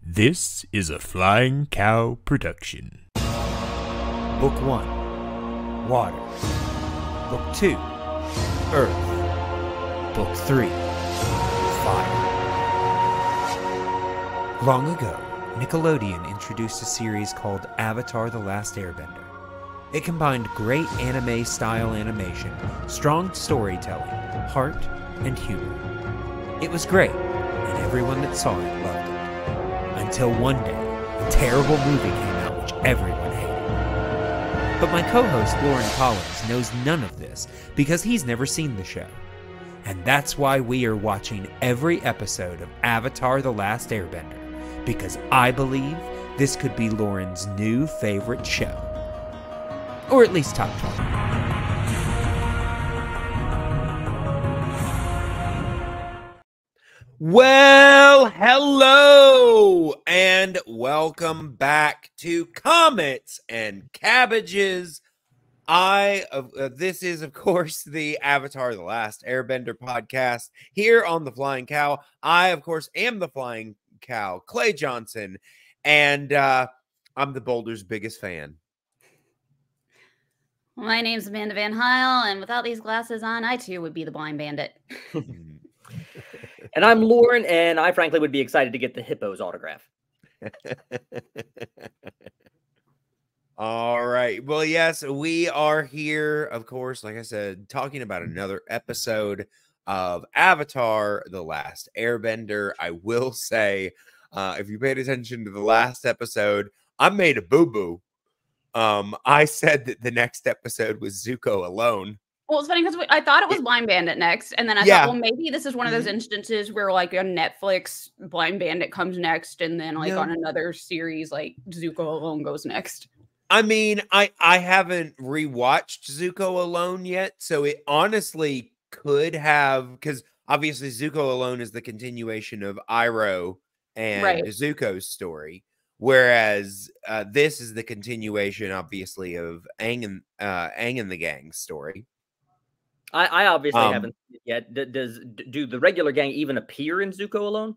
This is a Flying Cow production. Book 1 Water. Book 2 Earth. Book 3 Fire. Long ago, Nickelodeon introduced a series called Avatar The Last Airbender. It combined great anime style animation, strong storytelling, heart, and humor. It was great, and everyone that saw it loved it. Until one day, a terrible movie came out which everyone hated. But my co host Lauren Collins knows none of this because he's never seen the show. And that's why we are watching every episode of Avatar The Last Airbender, because I believe this could be Lauren's new favorite show. Or at least top 20. Well, hello and welcome back to Comets and Cabbages. I uh, this is of course the Avatar the Last Airbender podcast here on the Flying Cow. I of course am the Flying Cow, Clay Johnson, and uh I'm the Boulder's biggest fan. My name's Amanda Van Heil, and without these glasses on, I too would be the blind bandit. And I'm Lauren, and I frankly would be excited to get the hippo's autograph. All right. Well, yes, we are here, of course, like I said, talking about another episode of Avatar The Last Airbender. I will say, uh, if you paid attention to the last episode, I made a boo boo. Um, I said that the next episode was Zuko alone. Well, it's funny because I thought it was Blind Bandit next, and then I Yeah. thought, well, maybe this is one of those Mhm. instances where, like, on Netflix, Blind Bandit comes next, and then, like, No. on another series, like, Zuko alone goes next. I mean, I I haven't rewatched Zuko Alone yet, so it honestly could have because obviously Zuko Alone is the continuation of Iroh and Right. Zuko's story, whereas uh, this is the continuation, obviously, of Aang and uh, Aang and the Gang's story. I, I obviously Um, haven't seen it yet. D- does do the regular gang even appear in Zuko alone?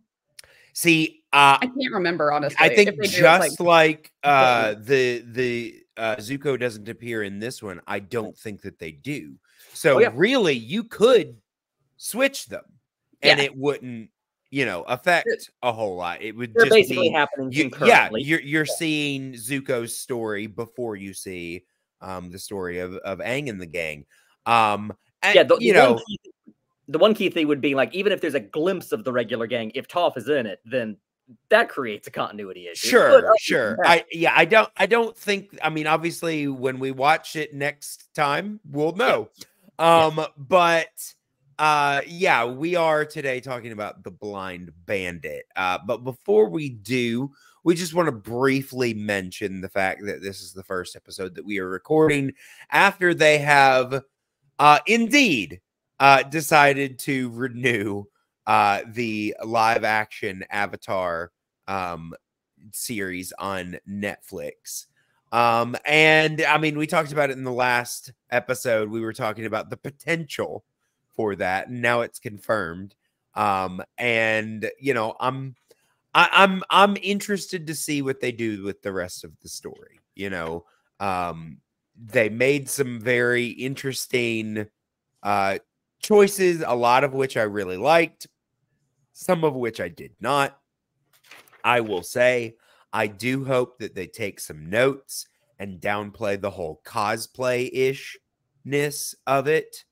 See, uh, I can't remember, honestly. I think they do, it's just like, uh, the the uh, Zuko doesn't appear in this one, I don't think that they do. So Oh, yeah. really, you could switch them, and Yeah. it wouldn't, you know, affect a whole lot. It would They're just basically be, happening you, yeah, you're you're seeing Zuko's story before you see um the story of of Aang and the gang. Um, and, yeah, the, you the know, one key, the one key thing would be like even if there's a glimpse of the regular gang, if Toph is in it, then that creates a continuity issue. Sure, than sure. I yeah, I don't I don't think I mean obviously when we watch it next time, we'll know. Um but uh yeah, we are today talking about the blind bandit. Uh but before we do, we just want to briefly mention the fact that this is the first episode that we are recording after they have uh indeed uh decided to renew uh the live action avatar um series on Netflix. Um and I mean we talked about it in the last episode. We were talking about the potential for that and now it's confirmed. Um and you know, I'm I, I'm I'm interested to see what they do with the rest of the story. You know, um they made some very interesting uh choices, a lot of which I really liked, some of which I did not. I will say, I do hope that they take some notes and downplay the whole cosplay ishness of it.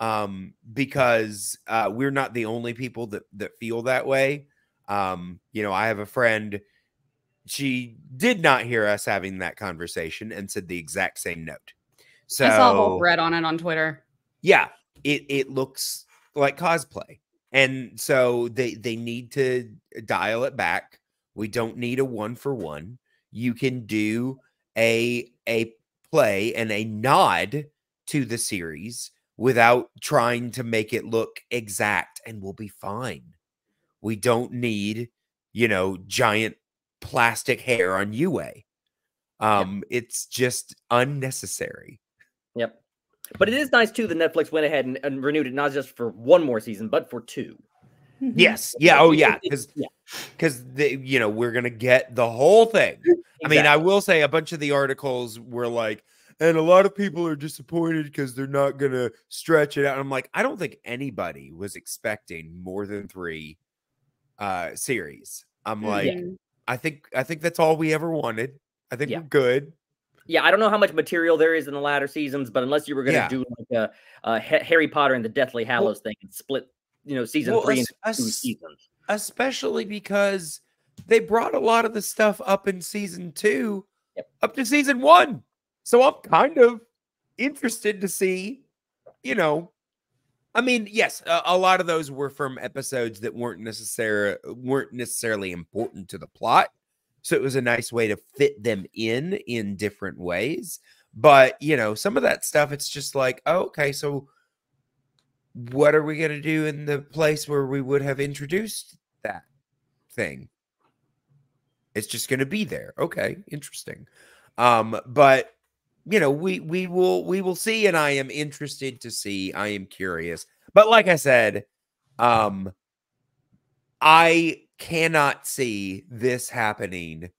Um, because uh, we're not the only people that that feel that way. Um, you know, I have a friend, she did not hear us having that conversation and said the exact same note. So I saw a whole thread on it on Twitter. yeah it it looks like cosplay and so they they need to dial it back we don't need a one for one you can do a a play and a nod to the series without trying to make it look exact and we'll be fine we don't need you know giant plastic hair on Yue. um it's just unnecessary Yep. But it is nice too that Netflix went ahead and, and renewed it not just for one more season, but for two. Yes. Yeah. Oh, yeah. it- Because yeah. because you know we're gonna get the whole thing. I mean, I will say a bunch of the articles were like, and a lot of people are disappointed because they're not gonna stretch it out. I'm like, I don't think anybody was expecting more than three uh series. I'm like, Mhm. I think I think that's all we ever wanted. I think Yeah. we're good. Yeah, I don't know how much material there is in the latter seasons, but unless you were going to Yeah. do like a, a Harry Potter and the Deathly Hallows thing and split, you know, season Well, three into two seasons. especially because they brought a lot of the stuff up in season two Yep. up to season one. So I'm kind of interested to see, you know. I mean, yes, a, a lot of those were from episodes that weren't necessarily weren't necessarily important to the plot. So it was a nice way to fit them in in different ways. But you know, some of that stuff, it's just like, oh, okay, so what are we going to do in the place where we would have introduced that thing it's just going to be there okay interesting um but you know we we will we will see and i am interested to see i am curious. But like i said um i cannot see this happening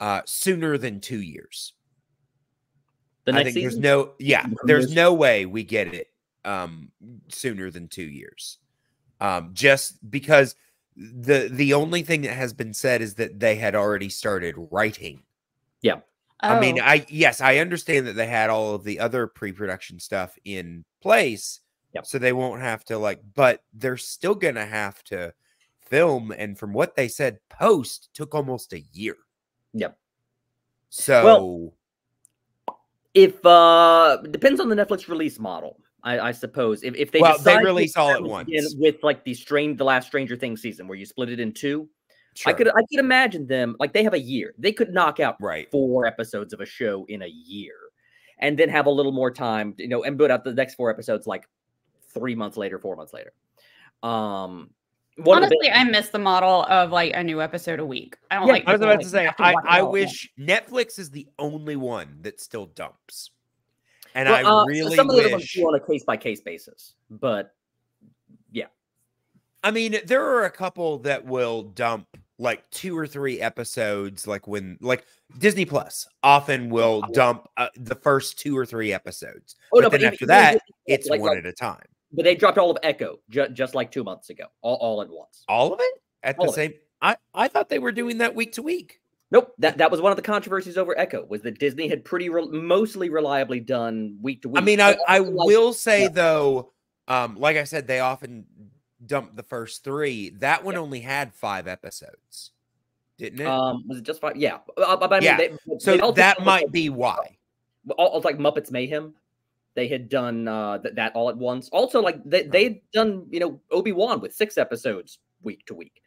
uh sooner than 2 years. The I think season, there's no yeah, there's no way we get it um sooner than 2 years. Um just because the the only thing that has been said is that they had already started writing. I mean, Oh. I yes, I understand that they had all of the other pre-production stuff in place. Yep. So they won't have to like but they're still going to have to film and from what they said post took almost a year. Yep. So if uh depends on the Netflix release model, I, I suppose. If if they Well, they release all at once. with like the strain the last Stranger Things season where you split it in two, I could I could imagine them like they have a year. They could knock out right. four episodes of a show in a year, and then have a little more time, you know, and put out the next four episodes like three months later, four months later. Um, one Honestly, I miss the model of like a new episode a week. I don't Yeah, like. I was about like, to say, have I, I all at wish Netflix is the only one that still dumps. And Well, I uh, so really some of them wish. are on a case by case basis, but yeah, I mean, there are a couple that will dump like two or three episodes, like when, like Disney Plus often will dump uh, the first two or three episodes. oh But then even- after even that, It's like- one like- at a time. but they dropped all of Echo ju- just like two months ago, all, all at once. All of it at All the of it. same. I I thought they were doing that week to week. Nope, that, that was one of the controversies over Echo was that Disney had pretty re- mostly reliably done week to week. I mean, I, But I will say yeah. though, um, like I said, they often dump the first three. That one Yeah. only had five episodes, didn't it? um, was it just five? Yeah, uh, I mean, Yeah, they, so they'd that might like, be why. all, all- like Muppets Mayhem. They had done uh, th- that all at once. Also, like they Oh. they'd done you know Obi Wan with six episodes week to week.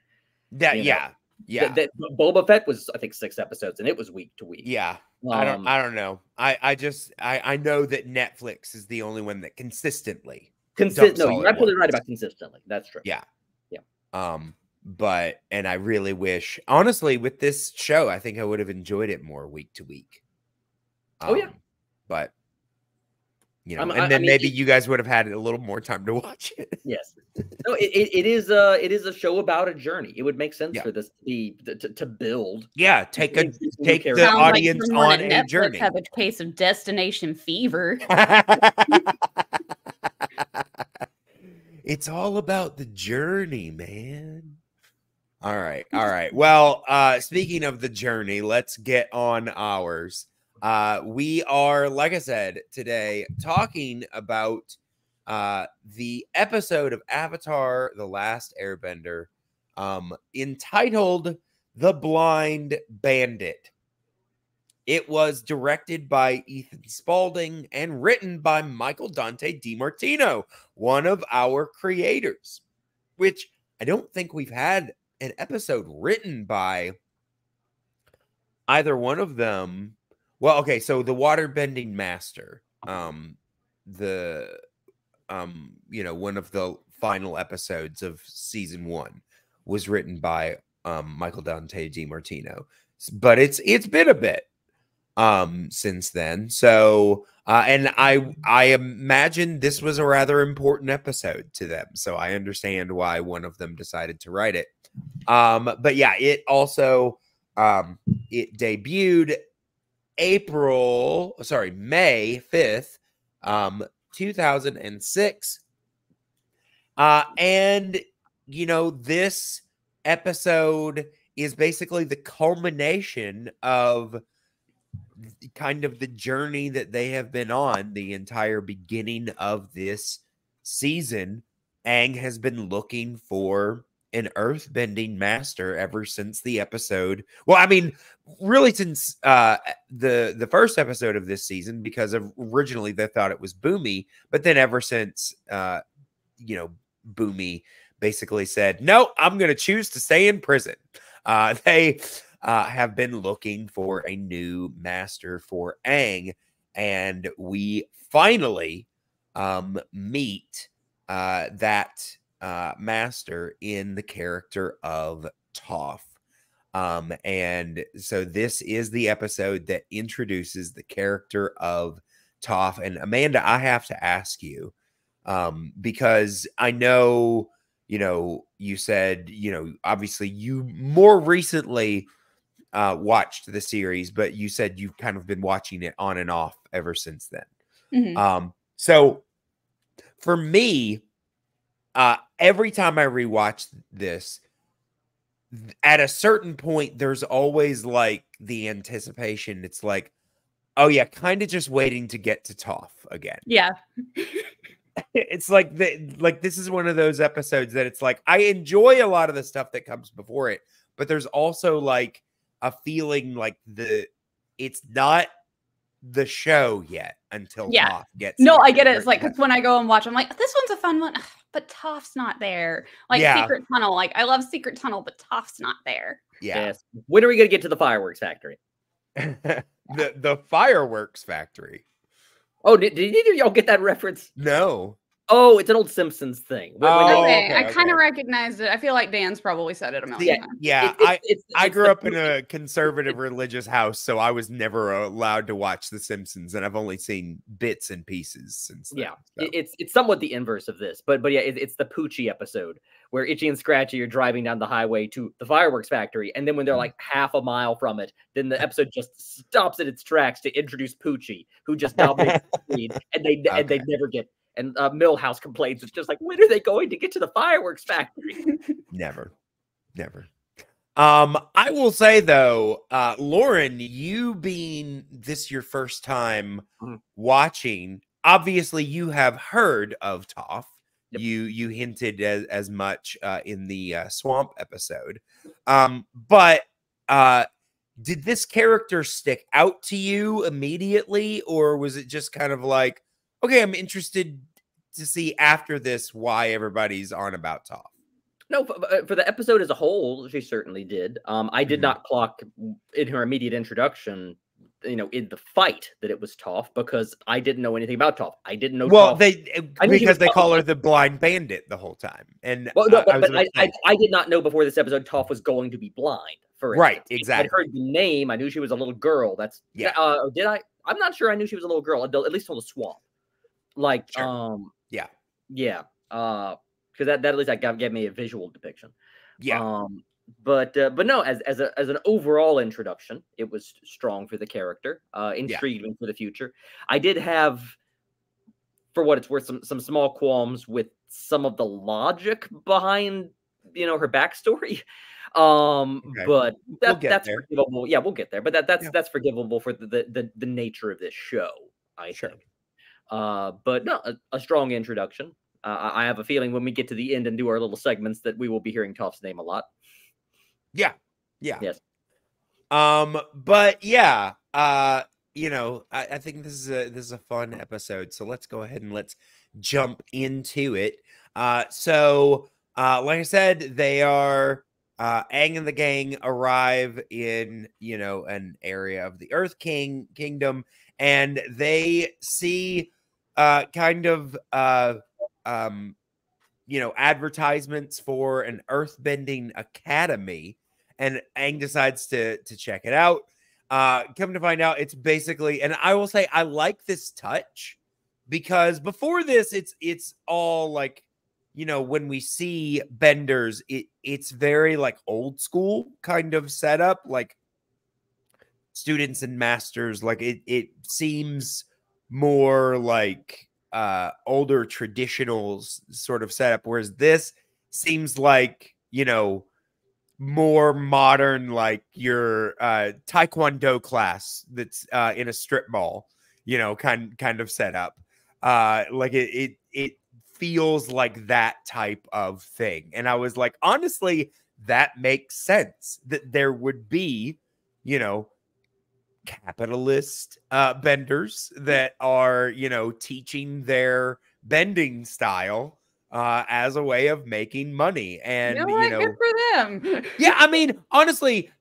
That you know, yeah, yeah, Th- th- Boba Fett was I think six episodes, and it was week to week. yeah. I don't Um, I don't know. I I just I I know that Netflix is the only one that consistently Consist- no, all you're at absolutely right about consistently. That's true. Yeah. Yeah. Um but and I really wish honestly with this show I think I would have enjoyed it more week to week. Oh, yeah. Um, But you know, I'm- and I- I then mean, maybe it- you guys would have had a little more time to watch it. Yes. No, it, it, it is a it is a show about a journey. It would make sense Yeah. for this to be to, to, to build. Yeah, take a introduce new take the characters. Sounds like audience someone on a Netflix journey. Have a case of destination fever. it's all about the journey, man. All right, all right. Well, uh speaking of the journey, let's get on ours. Uh we are like I said today talking about uh the episode of Avatar The Last Airbender um entitled The Blind Bandit. It was directed by Ethan Spalding and written by Michael Dante DiMartino, one of our creators, which I don't think we've had an episode written by either one of them. Well, okay, so the waterbending master, um, the um, you know, one of the final episodes of season one was written by um Michael Dante DiMartino. But it's it's been a bit. Um since then. So uh and I I imagine this was a rather important episode to them. So I understand why one of them decided to write it. Um but yeah, it also um it debuted April, sorry, May 5th, um 2006. Uh and you know, this episode is basically the culmination of kind of the journey that they have been on the entire beginning of this season. Aang has been looking for an earthbending master ever since the episode. Well, I mean, really since uh the the first episode of this season, because originally they thought it was Bumi, but then ever since uh you know Bumi basically said, No, I'm gonna choose to stay in prison. Uh they uh, have been looking for a new master for Aang, and we finally um, meet uh, that uh, master in the character of Toph. Um, and so this is the episode that introduces the character of Toph. And Amanda, I have to ask you um, because I know, you know, you said, you know, obviously you more recently uh, watched the series, but you said you've kind of been watching it on and off ever since then. Mhm. Um, so for me, uh, every time I rewatch this, at a certain point, there's always like the anticipation. It's like, oh yeah, kind of just waiting to get to Toph again. Yeah. It's like the like this is one of those episodes that it's like I enjoy a lot of the stuff that comes before it, but there's also like a feeling like the it's not the show yet until Yeah. Toph gets No. I get it. It's like because when I go and watch, I'm like, this one's a fun one, but Toph's not there. Like Yeah. Secret Tunnel. Like I love Secret Tunnel, but Toph's not there. yeah. Yes. When are we gonna get to the fireworks factory? the the fireworks factory. Oh, did, did either of y'all get that reference? No. Oh, it's an old Simpsons thing. When- when Oh, they- okay, okay, I kind okay. of recognized it. I feel like Dan's probably said it a million Yeah, times. yeah. it- it's- I it's- I grew the up in a conservative religious house, so I was never allowed to watch The Simpsons, and I've only seen bits and pieces since. Then, Yeah, so. it- it's it's somewhat the inverse of this, but but yeah, it, it's the Poochie episode where Itchy and Scratchy are driving down the highway to the fireworks factory, and then when they're Mhm. like half a mile from it, then the episode just stops at its tracks to introduce Poochie, who just dominates the screen, and they and they never get. And uh, Milhouse complains, it's just like, when are they going to get to the fireworks factory? Never. Never. Um, I will say though, uh, Lauren, you being this your first time Mhm. watching, obviously you have heard of Toph. Yep. You you hinted as, as much uh, in the uh, swamp episode. Um, but uh did this character stick out to you immediately, or was it just kind of like, okay, I'm interested to see after this why everybody's on about Toph? No, for, uh, for the episode as a whole, she certainly did. Um, I did Mhm. not clock in her immediate introduction, you know, in the fight that it was Toph because I didn't know anything about Toph. I didn't know. well, Toph. they I because they Toph. call her the blind bandit the whole time, and Well, no, but, was but I, I, I did not know before this episode Toph was going to be blind. For Right, instance. I exactly. heard the name. I knew she was a little girl. That's Yeah. Uh, did I? I'm not sure. I knew she was a little girl. At least on the swamp. Like, Sure. um, Yeah. yeah. Uh, because that, that at least that gave, me a visual depiction. yeah, Um, but uh, but no, as as a as an overall introduction, it was strong for the character, uh, intriguing for the future. I did have, for what it's worth, some some small qualms with some of the logic behind you know her backstory. Um, Okay. but that, get that's there. forgivable. Yeah, we'll get there. But that that's Yeah. that's forgivable for the, the the the nature of this show. I Sure. think. Uh, but no, a, a strong introduction. Uh, I I have a feeling when we get to the end and do our little segments that we will be hearing Toph's name a lot. yeah, yeah. Yes. Um, but yeah, uh, you know, I, I think this is a this is a fun episode. So let's go ahead and let's jump into it. Uh, so uh, like I said, they are uh, Aang and the gang arrive in you know an area of the Earth King kingdom, and they see uh, kind of uh, um, you know advertisements for an earthbending academy and Aang decides to to check it out. Uh, come to find out, it's basically, and I will say I like this touch because before this, it's it's all like, you know, when we see benders, it it's very like old school kind of setup, like students and masters. Like it it seems more like uh older traditional sort of setup, whereas this seems like you know more modern like your uh taekwondo class that's uh in a strip mall you know kind kind of setup. Uh like it it it feels like that type of thing. And i was like honestly that makes sense that there would be you know capitalist uh benders that are you know teaching their bending style uh as a way of making money and you know, you know good for them. yeah, I mean, honestly,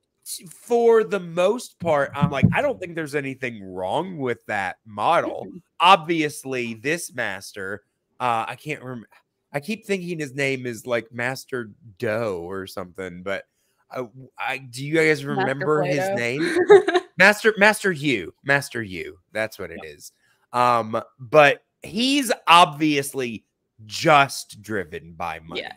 for the most part, I'm like, I don't think there's anything wrong with that model. Obviously, this master, uh, I can't remember. I keep thinking his name is like Master Doe or something, but I, I do you guys remember his name? Master Master Yu, Master Yu. That's what it is. Um, but he's obviously just driven by money. Yeah.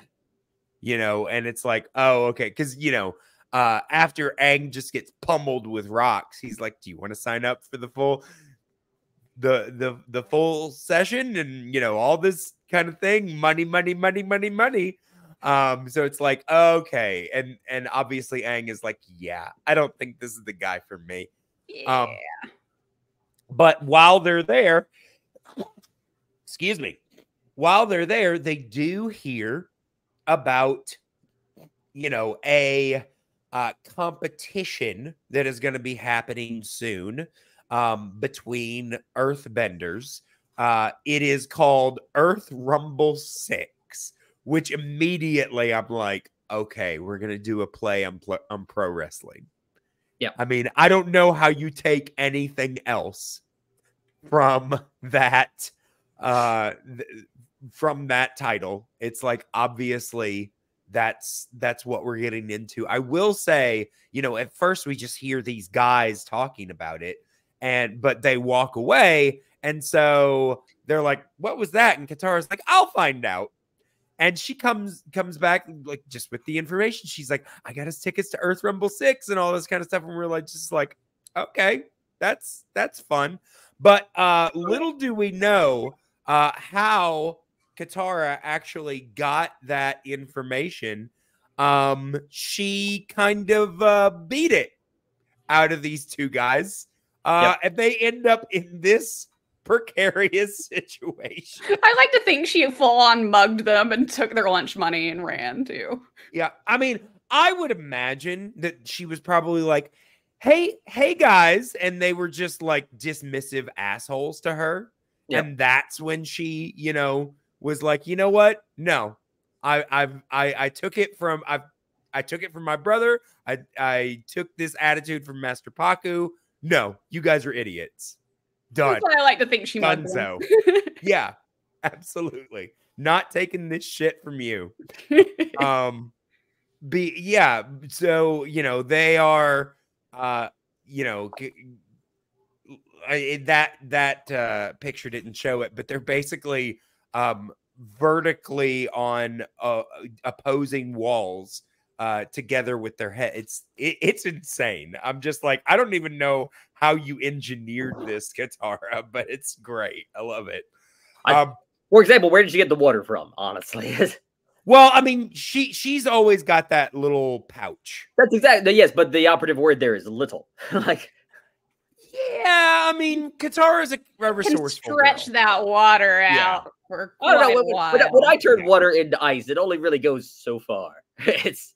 You know, and it's like, oh, okay, because you know, uh, after Aang just gets pummeled with rocks, he's like, "Do you want to sign up for the full, the the the full session and you know all this kind of thing? Money, money, money, money, money." Um, so it's like, okay, and and obviously Aang is like, "Yeah, I don't think this is the guy for me." yeah. Um, but while they're there, excuse me, while they're there, they do hear about, you know, a uh, competition that is going to be happening soon um, between Earthbenders. Uh, it is called Earth Rumble 6, which immediately I'm like, okay, we're going to do a play on, pl- on pro wrestling. Yeah. I mean, I don't know how you take anything else from that uh th- from that title. It's like obviously that's that's what we're getting into. I will say, you know, at first we just hear these guys talking about it and but they walk away and so they're like, "What was that?" And Katara's like, "I'll find out." And she comes comes back like just with the information. She's like, "I got us tickets to Earth Rumble 6 and all this kind of stuff." And we're like just like, "Okay, that's that's fun." But uh little do we know uh how Katara actually got that information. Um she kind of uh beat it out of these two guys. Uh and they end up in this precarious situation. I like to think she full on mugged them and took their lunch money and ran too. Yeah, I mean, I would imagine that she was probably like, "Hey, hey guys," and they were just like dismissive assholes to her. Yep. And that's when she, you know, was like, "You know what? No. I I've I I took it from I I took it from my brother. I I took this attitude from Master Pakku. No, you guys are idiots. Done. That's why I like to think she Dunzo. them. Yeah, absolutely. Not taking this shit from you um be yeah so you know they are uh you know I- that that uh picture didn't show it but they're basically um vertically on uh, opposing walls uh together with their head it's it, it's insane i'm just like i don't even know how you engineered this katara but it's great i love it I- um For example, where did you get the water from? Honestly, Well, I mean, she she's always got that little pouch. that's exactly yes. But the operative word there is little. like Yeah, I mean, Katara is a, a Can resourceful. stretch girl. that water Yeah. out for I don't quite know. a When, while. when, when I turn water into ice, it only really goes so far. it's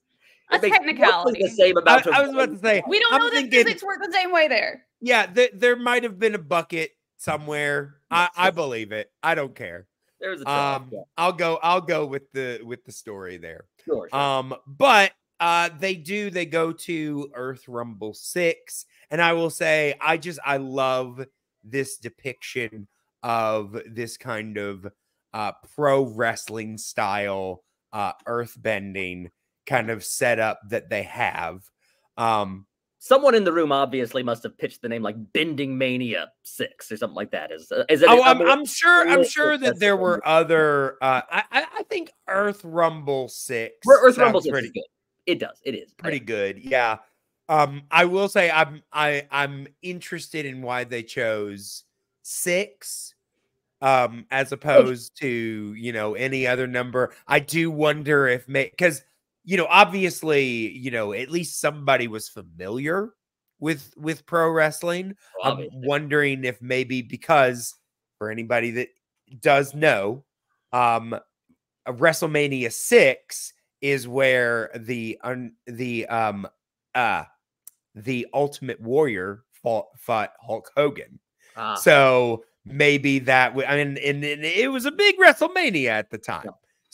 A it makes roughly technicality. the same I, amount of. I was about to say, we don't I'm know that thinking- physics work the same way there. yeah, th- there might have been a bucket somewhere. I, I believe it. I don't care. There's a trough, Um, yeah, I'll go. I'll go with the with the story there. sure, sure. Um, but uh, they do. They go to Earth Rumble six, and I will say, I just I love this depiction of this kind of uh, pro wrestling style uh, earth bending kind of setup that they have. Um, someone in the room obviously must have pitched the name like Bending Mania Six or something like that. Is uh, is it? Oh, I'm, I'm sure. I'm sure that there were other. Uh, I I think Earth Rumble six. Earth Rumble Six pretty is good. It does. It is pretty good. Yeah. Um, I will say I'm I I'm interested in why they chose six um as opposed to you know any other number i do wonder if may because you know obviously you know at least somebody was familiar with with pro wrestling. I'm wondering if maybe because for anybody that does know um a wrestlemania 6 is where the un, the um uh the ultimate warrior fought, fought hulk hogan. Ah, so maybe that would, I mean, and, and it was a big WrestleMania at the time.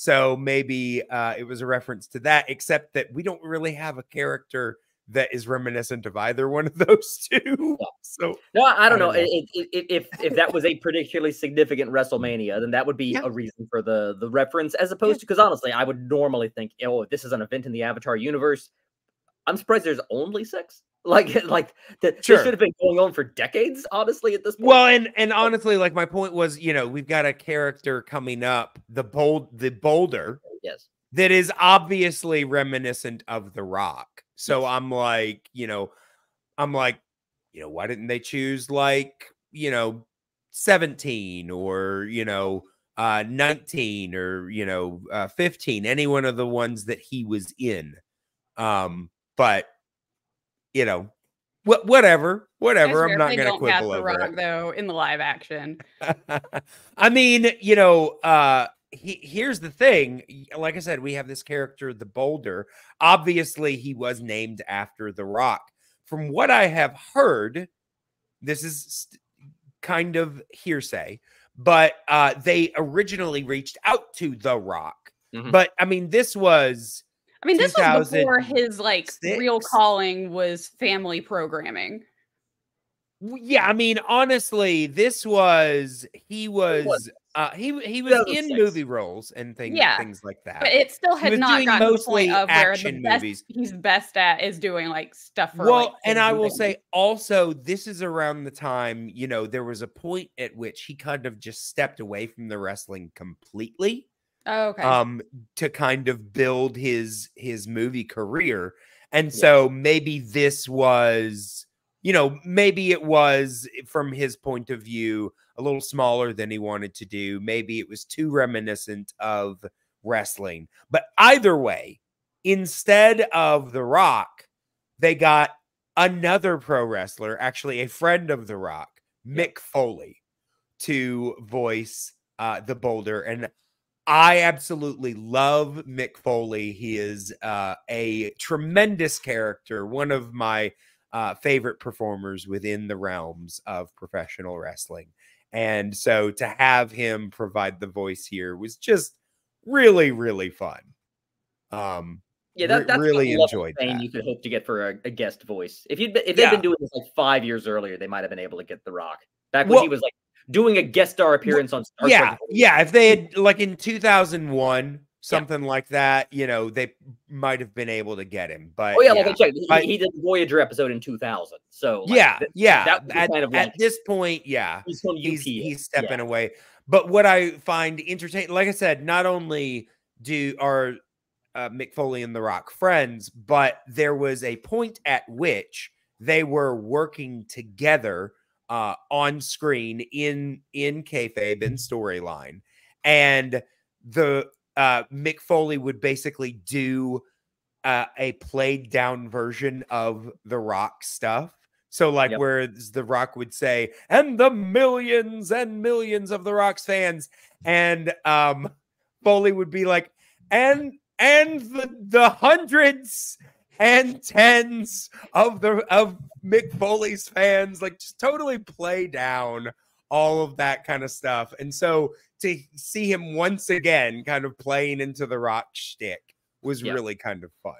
Yeah. So maybe uh, it was a reference to that, except that we don't really have a character that is reminiscent of either one of those two. Yeah. So no, I don't I know. don't know. It- it- it- if if that was a particularly significant WrestleMania, then that would be Yeah. a reason for the the reference, as opposed to because honestly, I would normally think, oh, this is an event in the Avatar universe. I'm surprised there's only six. Like like that Sure. this should have been going on for decades. Honestly, at this point. well, and and honestly, like my point was, you know, we've got a character coming up, the bold, the boulder, yes. that is obviously reminiscent of The Rock. So I'm like, you know, I'm like, you know, why didn't they choose like, you know, 17 or, you know, uh 19 or, you know, uh 15, any one of the ones that he was in. Um, but you know, wh- whatever, whatever. I'm I swear, if not gonna don't quibble The over Rock, it. though in the live action. I mean, you know, uh he, here's the thing. Like I said, we have this character, the Boulder. Obviously, he was named after The Rock. From what I have heard, this is st- kind of hearsay, but uh they originally reached out to The Rock. Mhm. But I mean, this was I mean, this was before his like real calling was family programming. yeah, I mean, honestly, this was he was was. uh he he was in movie roles and things Yeah, things like that. But it still had not gotten to the mostly point of where the action best movies. he's best at is doing like stuff for. well, like, and I will things. say also, this is around the time, you know, there was a point at which he kind of just stepped away from the wrestling completely. Oh, okay. um to kind of build his his movie career. And Yeah. so maybe this was you know maybe it was eh, from his point of view a little smaller than he wanted to do. Maybe it was too reminiscent of wrestling. But either way instead of the rock they got another pro wrestler actually a friend of the rock mick foley to voice uh the boulder. And I absolutely love Mick Foley. He is uh, a tremendous character, one of my uh, favorite performers within the realms of professional wrestling. And so to have him provide the voice here was just really, really fun. Um, Yeah, that, that's really the enjoyed that. you could hope to get for a, a guest voice. If you'd been, if they'd Yeah. been doing this like five years earlier, they might have been able to get The Rock back when Well- he was like doing a guest star appearance on Star yeah, Trek. yeah. If they had like in 2001, something like that, you know, they might have been able to get him. But Oh yeah, like I checked, he, he did the Voyager episode in 2000. So like, yeah, th- yeah. that at, kind of at this point, yeah, he's he's he's stepping yeah. away. But what I find entertaining, like I said, not only do are uh, Mick Foley and The Rock friends, but there was a point at which they were working together uh, on screen in in kayfabe and storyline, and the uh, Mick Foley would basically do uh, a played down version of The Rock stuff. So, like, Yep. where The Rock would say, and the millions and millions of The Rock's fans, and um, Foley would be like, and and the the hundreds and tens of the of Mick Foley's fans, like, just totally play down all of that kind of stuff. And so to see him once again kind of playing into the rock shtick was Yeah. really kind of fun.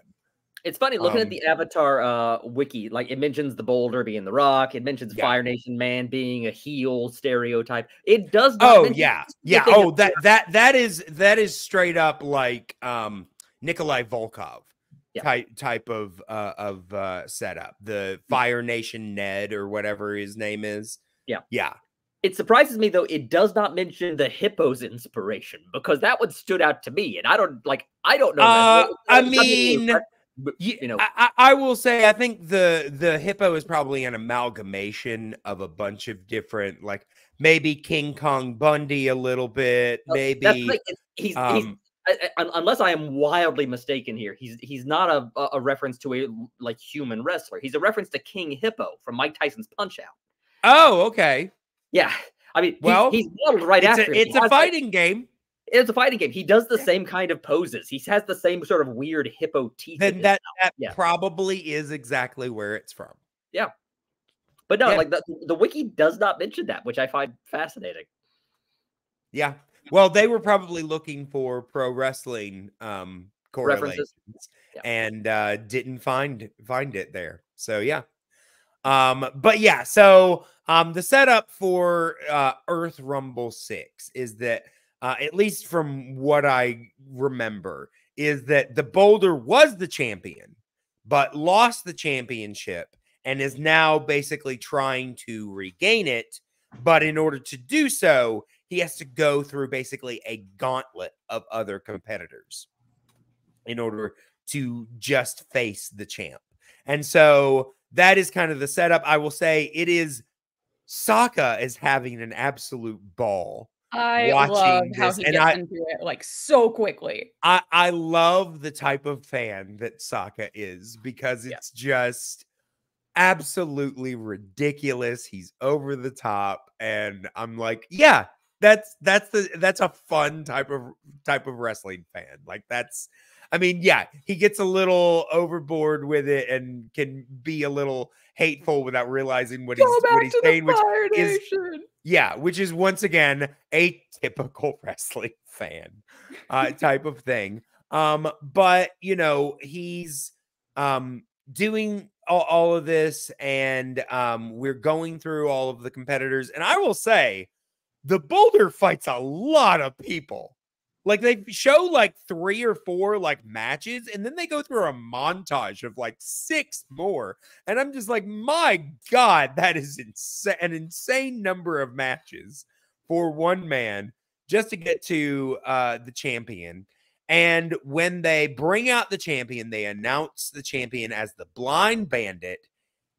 It's funny looking Um, at the Avatar uh, wiki. Like it mentions the Boulder being the Rock. It mentions Yeah. Fire Nation Man being a heel stereotype. It does. Oh yeah. Yeah. Oh that that that is that is straight up like um Nikolai Volkov. Type type of uh, of uh, setup. The Fire Nation Ned or whatever his name is. Yeah. yeah. It surprises me though it does not mention the hippo's inspiration because that one stood out to me, and I don't like I don't know. Uh, I mean, but, you know, I, I will say I think the the hippo is probably an amalgamation of a bunch of different like maybe King Kong Bundy a little bit, maybe like- he's, he's um I- I- unless I am wildly mistaken here, he's he's not a a- reference to a like human wrestler. He's a reference to King Hippo from Mike Tyson's Punch Out. oh okay. Yeah, I mean, Well, he's, modeled right It's after. a, it's a fighting game. It's a fighting game. He does the same kind of poses. He has the same sort of weird hippo teeth. Then that that Yeah. probably is exactly where it's from. Yeah, but no, Yeah. like the, the wiki does not mention that, which I find fascinating. Yeah. Well, they were probably looking for pro wrestling um correlations References. Yeah. and uh didn't find find it there. So yeah. Um but yeah, so um the setup for uh Earth Rumble 6 is that uh at least from what I remember is that the Boulder was the champion but lost the championship and is now basically trying to regain it but in order to do so he has to go through basically a gauntlet of other competitors in order to just face the champ. And so that is kind of the setup. I will say it is Sokka is having an absolute ball. I watching love how he and gets I- into it like so quickly. I I love the type of fan that Sokka is because Yeah. it's just absolutely ridiculous. He's over the top and I'm like, yeah, that's that's the that's a fun type of type of wrestling fan. Like that's I mean, yeah, he gets a little overboard with it and can be a little hateful without realizing what he's what he's saying, which is- Nation. yeah, which is once again a typical wrestling fan uh, type of thing. Um, but you know, he's um doing all, all of this, and um, we're going through all of the competitors. And I will say, the Boulder fights a lot of people. Like they show like three or four like matches, and then they go through a montage of like six more. And I'm just like, my God, that is an insane number of matches for one man just to get to uh, the champion. And when they bring out the champion, they announce the champion as the blind bandit.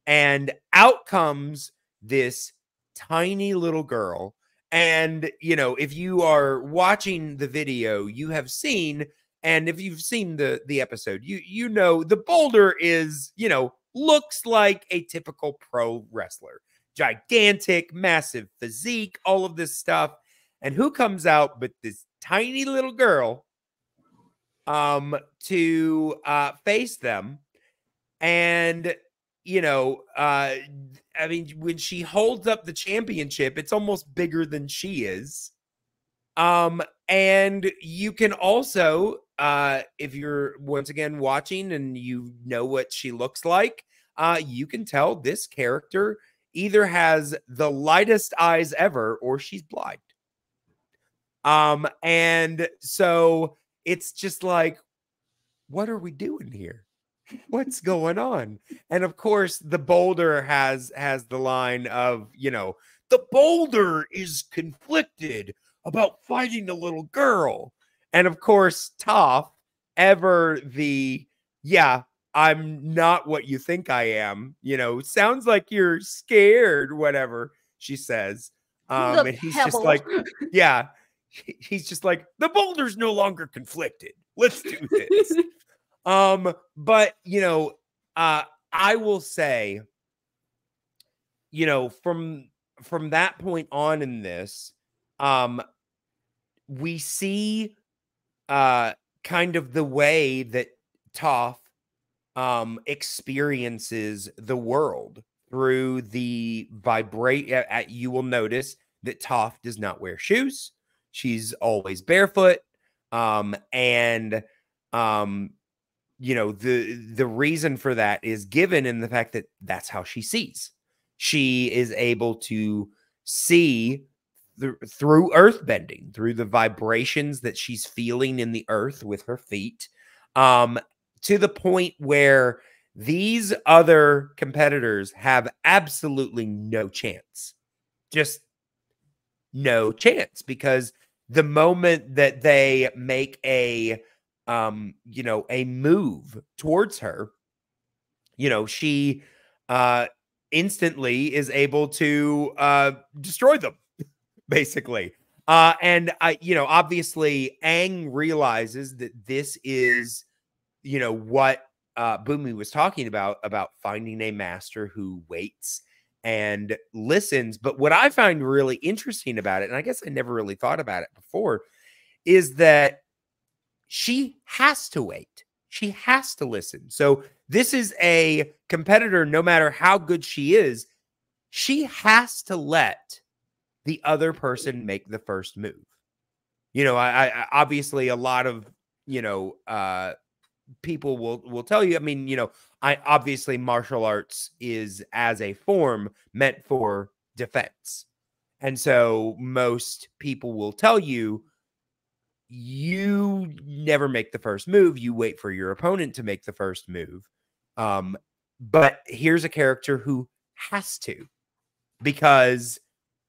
And out comes this tiny little girl. And, you know, if you are watching the video, you have seen, and if you've seen the the episode, you you know the boulder is, you know, looks like a typical pro wrestler. Gigantic, massive physique, all of this stuff. And who comes out but this tiny little girl um to uh face them and you know uh i mean when she holds up the championship it's almost bigger than she is. Um and you can also uh if you're once again watching and you know what she looks like uh you can tell this character either has the lightest eyes ever or she's blind. Um and so it's just like what are we doing here what's going on? And of course the boulder has has the line of you know the boulder is conflicted about fighting the little girl. And of course Toph ever the yeah i'm not what you think i am you know sounds like you're scared whatever she says um The and he's just like yeah he's just like the boulder's no longer conflicted. Let's do this um but you know uh i will say you know from from that point on in this um we see uh kind of the way that Toph um experiences the world through the vibrate at you will notice that Toph does not wear shoes. She's always barefoot. Um and um you know the the reason for that is given in the fact that that's how she sees she is able to see th- through earth bending through the vibrations that she's feeling in the earth with her feet um to the point where these other competitors have absolutely no chance. Just no chance because the moment that they make a um you know a move towards her you know she uh instantly is able to uh destroy them basically. Uh and i you know obviously Aang realizes that this is you know what uh Bumi was talking about about finding a master who waits and listens. But what i find really interesting about it and i guess i never really thought about it before is that she has to wait. She has to listen. So this is a competitor, no matter how good she is, she has to let the other person make the first move. You know, I, I obviously a lot of you know uh people will will tell you. I mean, you know, I obviously martial arts is as a form meant for defense. And so most people will tell you you never make the first move. You wait for your opponent to make the first move. Um, but here's a character who has to because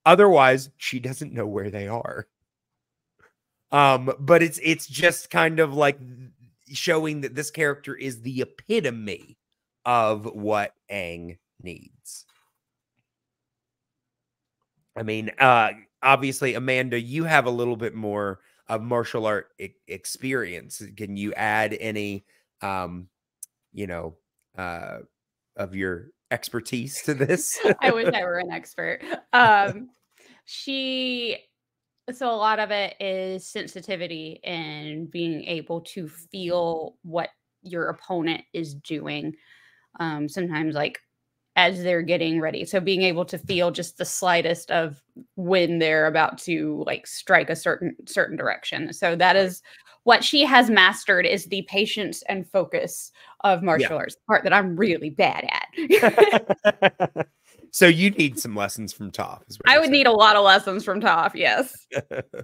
otherwise she doesn't know where they are. Um, but it's it's just kind of like showing that this character is the epitome of what Aang needs. I mean, uh obviously Amanda, you have a little bit more of martial art experience. Can you add any, um, you know, uh, of your expertise to this? I wish I were an expert. Um, she, so a lot of it is sensitivity and being able to feel what your opponent is doing. Um, sometimes, like as they're getting ready. So being able to feel just the slightest of when they're about to like strike a certain certain direction. So that is what she has mastered is the patience and focus of martial yeah. arts, part that I'm really bad at. so you need some lessons from Toph. I would saying. need a lot of lessons from Toph, yes.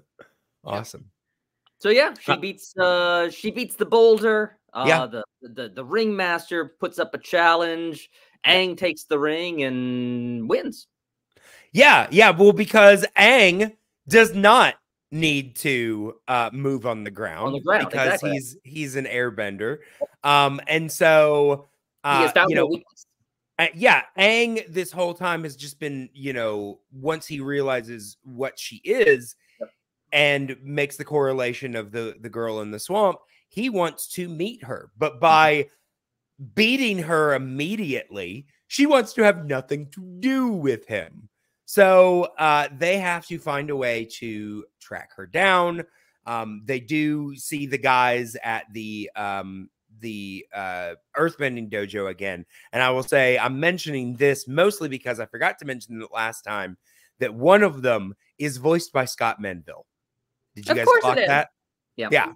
awesome. So yeah, she uh beats uh she beats the boulder. Uh yeah. the the the ringmaster puts up a challenge Aang takes the ring and wins. Yeah, yeah. Well, because Aang does not need to uh, move on the ground, on the ground because exactly. he's he's an airbender. Um, and so uh, you know, uh, yeah, Aang this whole time has just been, you know, once he realizes what she is yep. and makes the correlation of the the girl in the swamp, he wants to meet her. But mm-hmm. by beating her immediately. She wants to have nothing to do with him. So uh, they have to find a way to track her down. Um, they do see the guys at the um, the uh, Earthbending Dojo again, and I will say I'm mentioning this mostly because I forgot to mention it last time that one of them is voiced by Scott Menville. Did you of guys clock that? Yeah. Yeah.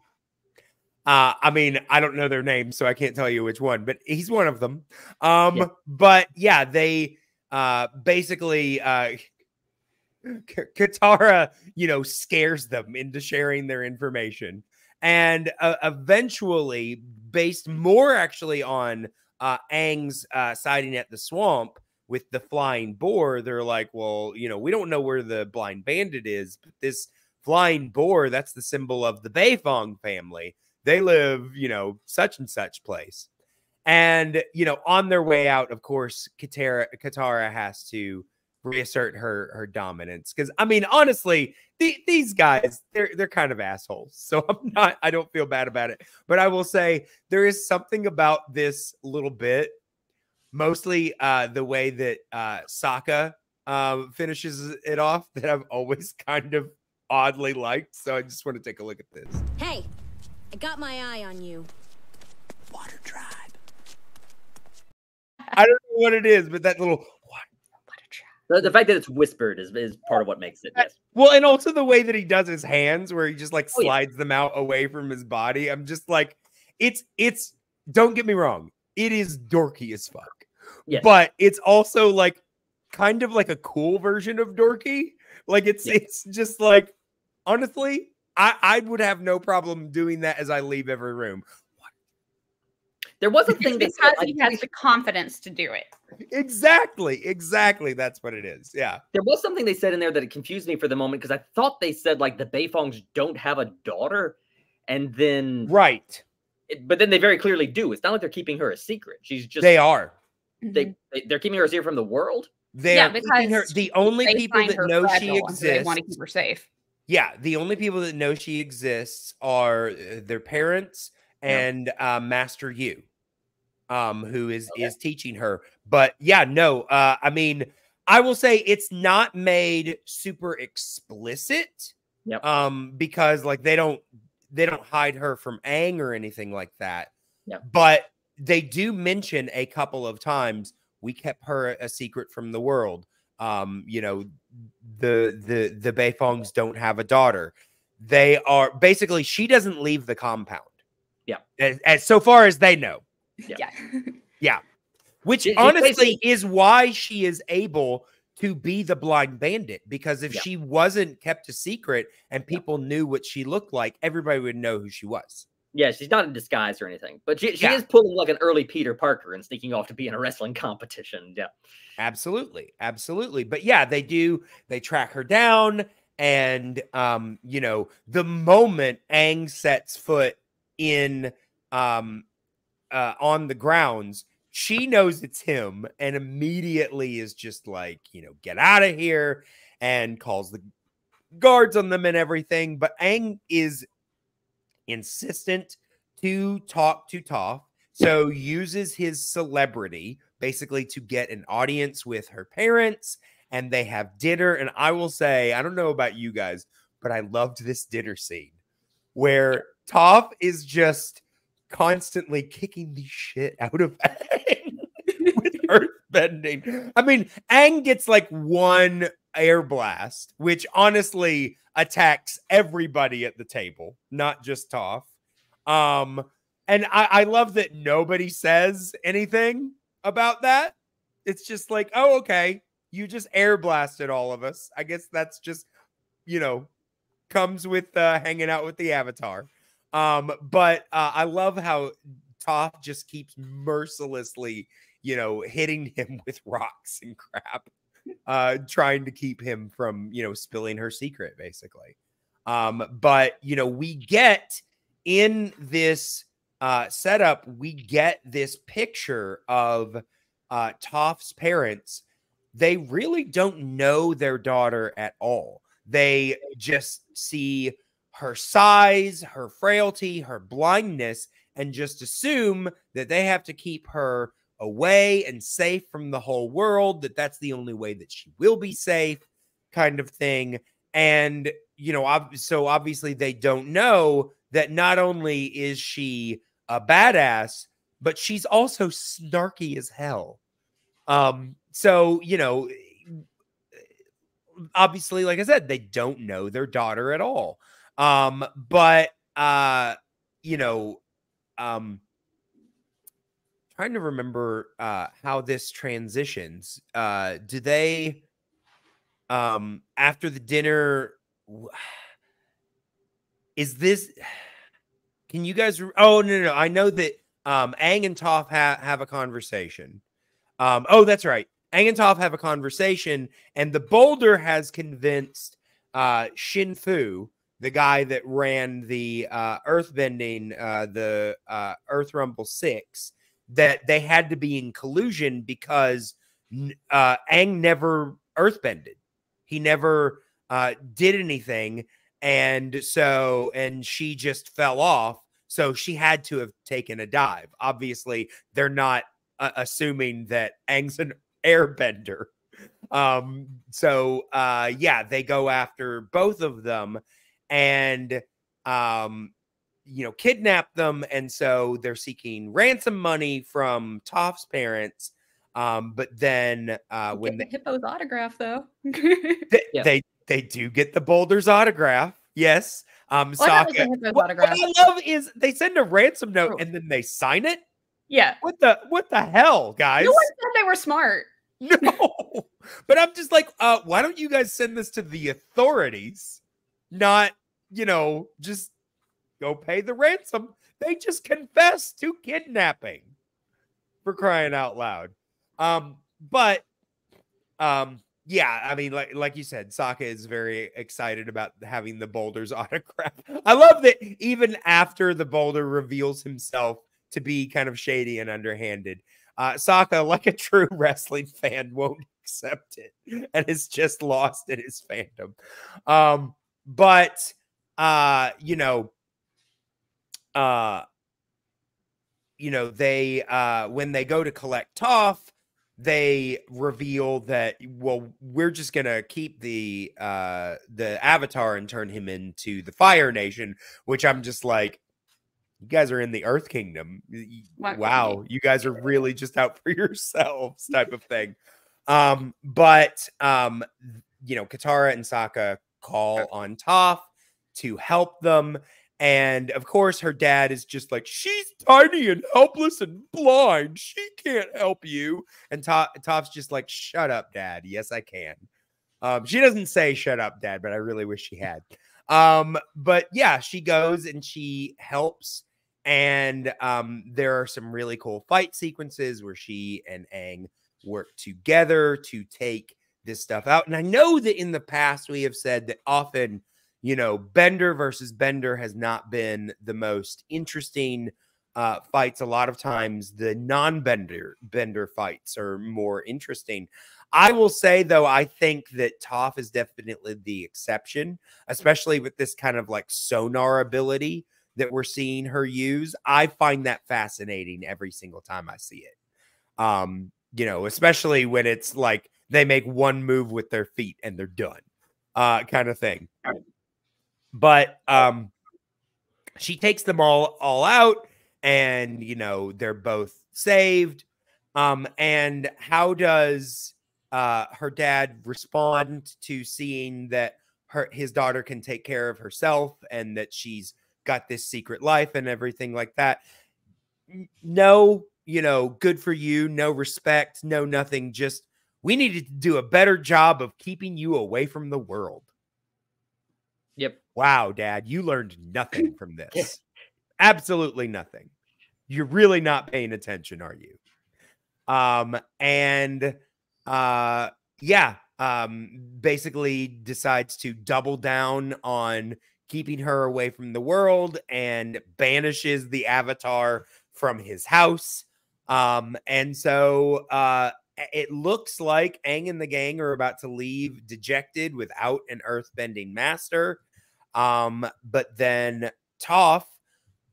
Uh, I mean, I don't know their names, so I can't tell you which one, but he's one of them. Um, yeah. but yeah, they uh basically uh Katara, you know, scares them into sharing their information. And uh, eventually, based more actually on uh Aang's uh siding at the swamp with the flying boar, they're like, well, you know, we don't know where the blind bandit is, but this flying boar, that's the symbol of the Beifong family they live, you know, such and such place. And, you know, on their way out, of course, Katara, Katara has to reassert her her dominance. Because I mean, honestly, the, these guys, they're they're kind of assholes. So I'm not, I don't feel bad about it. But I will say there is something about this little bit, mostly uh the way that uh Sokka um finishes it off that I've always kind of oddly liked. So I just want to take a look at this. Hey, I got my eye on you. Water tribe. I don't know what it is, but that little. The, the fact that it's whispered is, is part of what makes it. Yes. Well, and also the way that he does his hands, where he just like slides oh, yeah. them out away from his body. I'm just like, it's it's. Don't get me wrong, it is dorky as fuck. Yes. But it's also like kind of like a cool version of dorky. Like it's yes. it's just like honestly, I, I would have no problem doing that as I leave every room. What? There was a thing they because said. He think has the confidence to do it. Exactly, exactly. That's what it is. Yeah. there was something they said in there that it confused me for the moment because I thought they said like the Beifongs don't have a daughter, and then Right. it- but then they very clearly do. It's not like they're keeping her a secret. She's just They are. they, Mhm. they they're keeping her a secret from the world. They Yeah, are keeping her. The only people that know she fragile, and so They want to keep her safe. Yeah, the only people that know she exists are uh, their parents Yeah. and uh, Master Yu, um, who is Okay. is teaching her. But yeah, no, uh, I mean, I will say it's not made super explicit. Yep. Um, because like they don't they don't hide her from Aang or anything like that. Yep. But they do mention a couple of times we kept her a secret from the world. Um, you know, the the the Beifongs don't have a daughter. They are basically she doesn't leave the compound. Yeah. As, as so far as they know, Yeah. Yeah. which It- it honestly basically- is why she is able to be the blind bandit because if Yeah. she wasn't kept a secret and people knew what she looked like, everybody would know who she was. Yeah, she's not in disguise or anything, but she, she Yeah. is pulling like an early Peter Parker and sneaking off to be in a wrestling competition. Yeah, Absolutely, absolutely. But yeah, they do. They track her down, and um, you know, the moment Aang sets foot in um uh on the grounds, she knows it's him, and immediately is just like, you know, get out of here, and calls the guards on them and everything. But Aang is insistent to talk to Toph, so uses his celebrity basically to get an audience with her parents, and they have dinner. And I will say, I don't know about you guys, but I loved this dinner scene where Toph is just constantly kicking the shit out of Aang with earth bending. I mean, Aang gets like one air blast, which honestly attacks everybody at the table, not just Toph. Um, and I, I love that nobody says anything about that. It's just like, oh, okay, you just air blasted all of us. I guess that's just, you know, comes with uh, hanging out with the Avatar. Um, but uh, I love how Toph just keeps mercilessly, you know, hitting him with rocks and crap, uh, trying to keep him from, you know, spilling her secret, basically. Um, but you know, we get in this uh, setup, we get this picture of uh, Toph's parents. They really don't know their daughter at all. They just see her size, her frailty, her blindness, and just assume that they have to keep her away and safe from the whole world, that that's the only way that she will be safe, kind of thing. And, you know, ob- so obviously they don't know that not only is she a badass, but she's also snarky as hell. Um, so, you know, obviously, like I said, they don't know their daughter at all. Um, but uh, you know, um trying to remember uh how this transitions. Uh do they um after the dinner is this can you guys oh no no, no I know that um Aang and Toph ha- have a conversation. Um oh that's right. Aang and Toph have a conversation and the boulder has convinced uh Xin Fu the guy that ran the uh, Earthbending, uh, the uh, Earth Rumble Six, that they had to be in collusion because uh, Aang never Earthbended. He never uh, did anything, and so and she just fell off. So she had to have taken a dive. Obviously, they're not uh, assuming that Aang's an airbender. Um, so uh, yeah, they go after both of them and um you know kidnap them and so they're seeking ransom money from Toph's parents um but then uh when they, the hippo's autograph though. they, Yeah. they they do get the boulder's autograph yes um Well, it was Sokka- what, what. I love is they send a ransom note Oh. and then they sign it yeah. what the what the hell guys No one said they were smart. no but i'm just like uh why don't you guys send this to the authorities not you know just go pay the ransom they just confessed to kidnapping for crying out loud. Um, but um, yeah, I mean, like like you said, Sokka is very excited about having the Boulder's autograph. I love that even after the Boulder reveals himself to be kind of shady and underhanded, uh, Sokka, like a true wrestling fan, won't accept it and is just lost in his fandom. Um, but uh, you know, uh, you know, they uh when they go to collect Toph, they reveal that well, we're just gonna keep the uh the avatar and turn him into the Fire Nation, which I'm just like, you guys are in the Earth Kingdom. Wow, you guys are really just out for yourselves, type of thing. Um, but um, you know, Katara and Sokka call on Toph to help them. And of course, her dad is just like, she's tiny and helpless and blind. She can't help you. And Toph's just like, shut up, dad. Yes, I can. Um, she doesn't say shut up, dad, but I really wish she had. Um, but yeah, she goes and she helps. And um, there are some really cool fight sequences where she and Aang work together to take this stuff out. And I know that in the past we have said that often, you know, Bender versus Bender has not been the most interesting uh, fights. A lot of times the non-Bender Bender fights are more interesting. I will say though, I think that Toph is definitely the exception, especially with this kind of like sonar ability that we're seeing her use. I find that fascinating every single time I see it. Um, you know, especially when it's like they make one move with their feet and they're done, uh, kind of thing. But um, she takes them all all out, and you know they're both saved. Um, and how does uh, her dad respond to seeing that her his daughter can take care of herself and that she's got this secret life and everything like that? No, you know, good for you, no respect, no nothing, just we needed to do a better job of keeping you away from the world. Wow, dad, you learned nothing from this. Absolutely nothing. You're really not paying attention, are you? Um and uh yeah, um basically decides to double down on keeping her away from the world and banishes the avatar from his house um, and so uh, it looks like Aang and the gang are about to leave dejected without an earthbending master. Um, but then Toph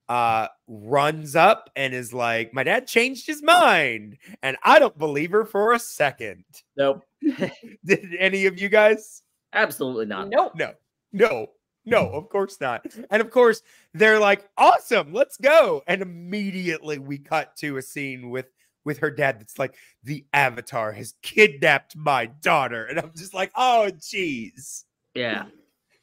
uh, runs up and is like, My dad changed his mind. And I don't believe her for a second. Nope. Did any of you guys? Absolutely not. Nope. No, no. No, of course not. And of course, they're like, "Awesome, let's go!" And immediately we cut to a scene with with her dad that's like, "The Avatar has kidnapped my daughter," and I'm just like, "Oh, jeez." Yeah.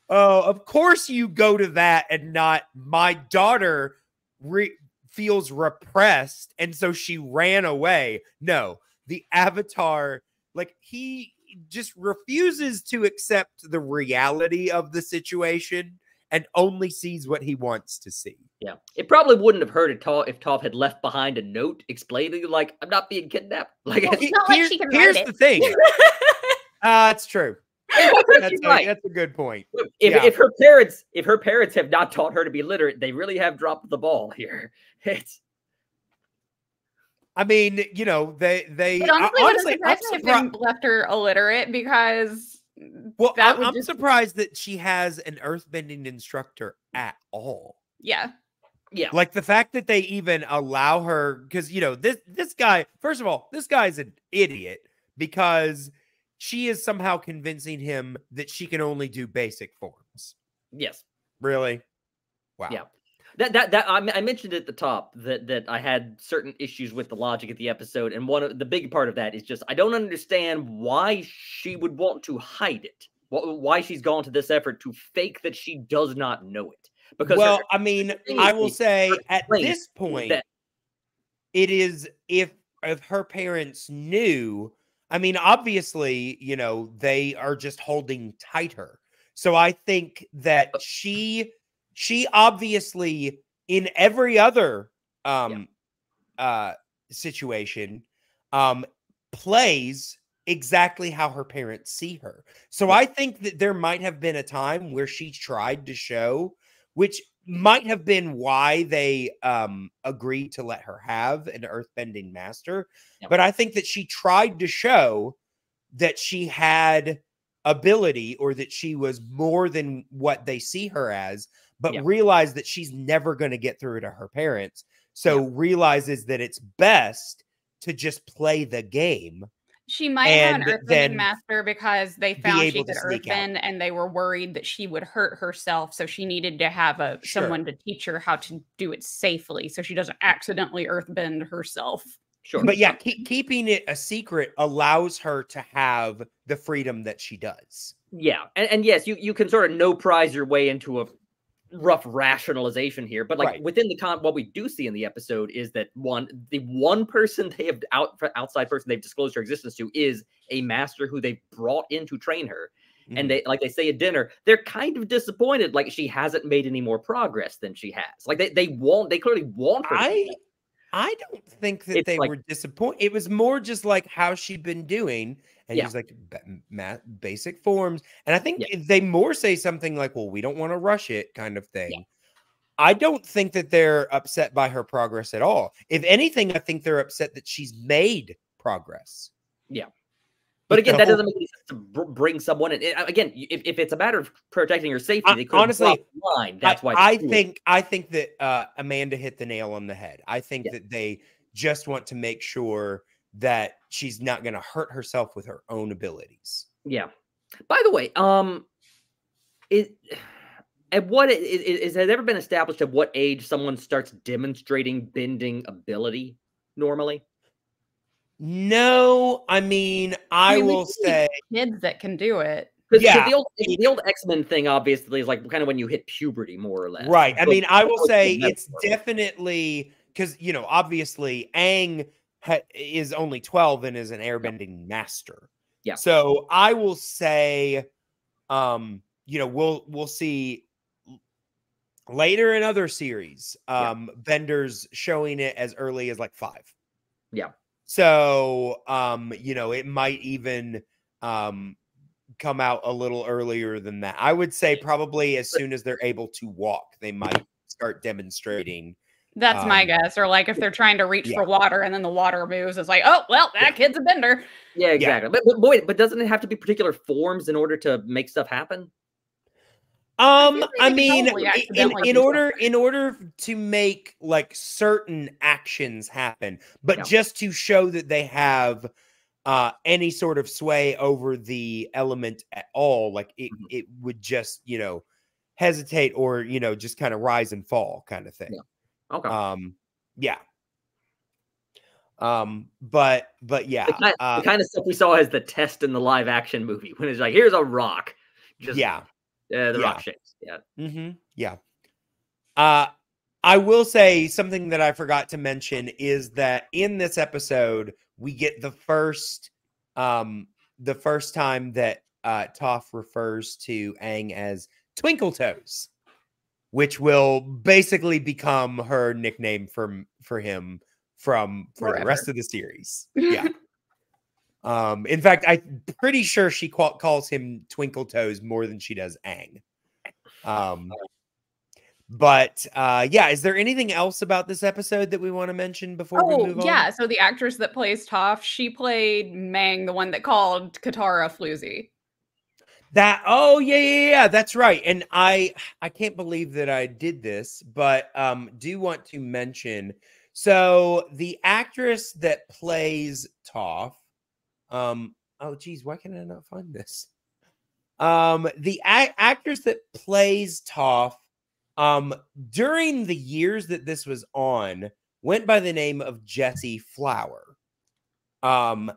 Oh, of course you go to that and not my daughter re- feels repressed and so she ran away. No, the Avatar, like he just refuses to accept the reality of the situation and only sees what he wants to see. Yeah, it probably wouldn't have hurt at all if Toph had left behind a note explaining, like, "I'm not being kidnapped." Like, well, it's not like she can here's the thing. uh, that's true. That's a, right. that's a good point. If, Yeah. if her parents, if her parents have not taught her to be literate, they really have dropped the ball here. It's I mean, you know, they they But honestly, honestly, honestly I'm, surprised if they left her illiterate because well, that I, would I'm just- surprised that she has an earthbending instructor at all. yeah, yeah, Like the fact that they even allow her, because you know this this guy. First of all, this guy's an idiot because she is somehow convincing him that she can only do basic forms. yes, Really? Wow. Yeah. That that that I, mentioned at the top that that I had certain issues with the logic of the episode, and one of the big part of that is just I don't understand why she would want to hide it. Why she's gone to this effort to fake that she does not know it. Because well, her- I mean, I will say at this point, that it is if if her parents knew i mean obviously you know they are just holding tighter. So i think that Uh she she obviously in every other um uh situation um, plays exactly how her parents see her. So I think that there might have been a time where she tried to show, which might have been why they um, agreed to let her have an earthbending master. Yep. But I think that she tried to show that she had ability or that she was more than what they see her as, but Yeah. realized that she's never going to get through to her parents. So realizes that it's best to just play the game. She might have an And earthbending master because they found she able could sneak out. earthbend and they were worried that she would hurt herself. So she needed to have a Sure. someone to teach her how to do it safely so she doesn't accidentally earthbend herself. Sure. But yeah, keep, keeping it a secret allows her to have the freedom that she does. Yeah, and, and yes, you you can sort of no prize your way into a rough rationalization here, but like Right. within the con, what we do see in the episode is that one the one person they have out outside person they've disclosed her existence to is a master who they brought in to train her, Mhm. and they like they say at dinner they're kind of disappointed like she hasn't made any more progress than she has. Like they they want they clearly want her. I. I don't think that It's they like- were disappointed. It was more just like how she'd been doing, and Yeah. he's like ba- ma- basic forms. And I think Yeah. they more say something like, "Well, we don't want to rush it," kind of thing. I don't think that they're upset by her progress at all. If anything, I think they're upset that she's made progress. Yeah. But again, that doesn't make any sense to br- bring someone in. Again, if, if it's a matter of protecting your safety, I- they could honestly, line. That's I, why. I it. think I think that uh, Amanda hit the nail on the head. I think Yeah. that they just want to make sure that she's not going to hurt herself with her own abilities. Yeah. By the way, um, it at what is, is, is has it ever been established at what age someone starts demonstrating bending ability normally? No, I mean, I mean, will say, Kids that can do it. Because Yeah. the old the old X Men thing obviously is like kind of when you hit puberty, more or less. right. I But mean, I will say it's definitely because, you know, obviously Aang ha- is only 12 and is an airbending master. Yeah. So I will say, um, you know, we'll, we'll see later in other series, um, vendors showing it as early as like five. Yeah. So, um, you know, it might even, um, come out a little earlier than that. I would say probably as soon as they're able to walk, they might start demonstrating. That's my Um, guess. Or like if they're trying to reach yeah. for water and then the water moves, it's like, oh well, that Yeah. kid's a bender. Yeah, exactly. But, but boy, but doesn't it have to be particular forms in order to make stuff happen? Um, feel I mean, in, in do order in order to make like certain actions happen, but Yeah. just to show that they have uh any sort of sway over the element at all, like it Mhm. it would just, you know, hesitate or, you know, just kind of rise and fall kind of thing. Okay. Um, yeah. Um, but but yeah, the, kind, uh, the kind of stuff we saw as the test in the live action movie when it's like, here's a rock. Just yeah. uh, the Yeah. rock shapes. Yeah. Mm-hmm. Yeah. Uh, I will say something that I forgot to mention is that in this episode we get the first, um, the first time that uh, Toph refers to Aang as Twinkle Toes, which will basically become her nickname from for him from for the rest of the series. Yeah. um. In fact, I'm pretty sure she call, calls him Twinkle Toes more than she does Aang. Um, but uh, yeah, is there anything else about this episode that we want to mention before we Oh move on? yeah. So the actress that plays Toph, she played Meng, the one that called Katara Floozy. That oh yeah yeah yeah that's right. And I I can't believe that I did this, but um do want to mention so the actress that plays Toph um oh geez, why can I not find this? Um the actress that plays Toph um during the years that this was on went by the name of Jessie Flower. Um